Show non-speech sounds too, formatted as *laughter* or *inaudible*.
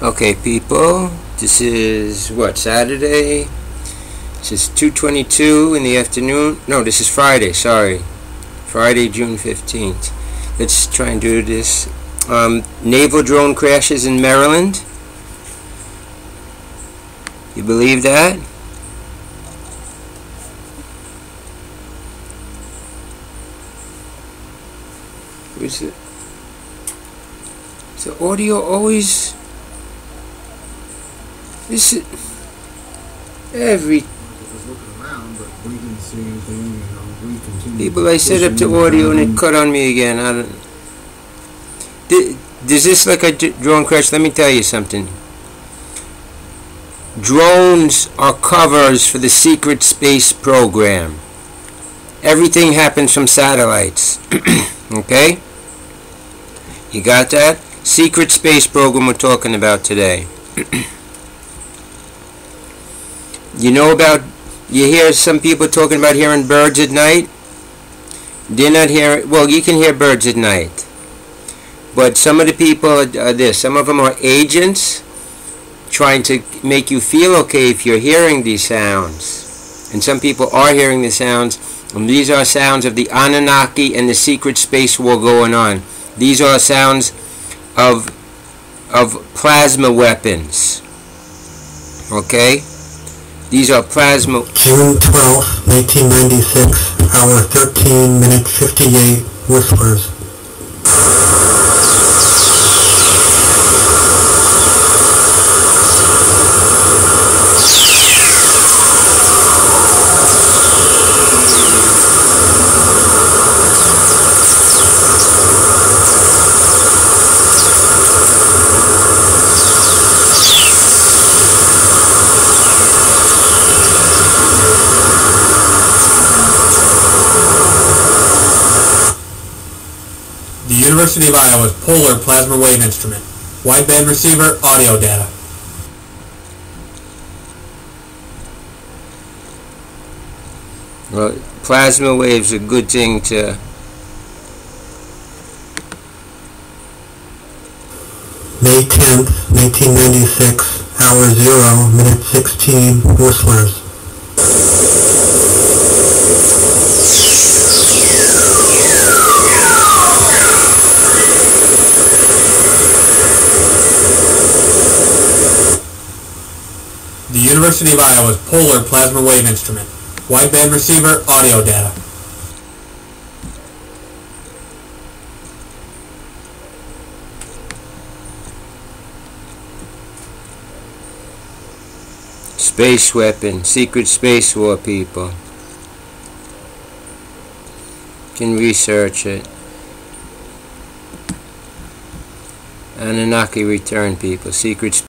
Okay, people, this is what Saturday. This is 2:22 in the afternoon. No, this is Friday. Sorry, Friday, June 15th. Let's try and do this. Um, naval drone crashes in Maryland. You believe that? Where's it? Is the audio always? This is every people I set up the audio and it cut on me again. I don't. Does Is this like a d- drone crash? Let me tell you something. Drones are covers for the secret space program. Everything happens from satellites. *clears throat* okay? You got that? Secret space program we're talking about today. *clears throat* you know about, you hear some people talking about hearing birds at night? They're not hearing, well, you can hear birds at night. But some of the people are, are this. Some of them are agents trying to make you feel okay if you're hearing these sounds. And some people are hearing the sounds. And these are sounds of the Anunnaki and the secret space war going on. These are sounds of of plasma weapons. Okay? These are plasma June 12, 1996, hour 13, minute 58, Whistlers. University of Iowa's Polar Plasma Wave Instrument. Wideband receiver, audio data. well, plasma waves are a good thing to May 10th, 1996, hour 0, minute 16, Whistlers. University of Iowa's Polar Plasma Wave Instrument. Wideband receiver, audio data. space weapon, secret space war people. Can research it. Anunnaki return people, secret space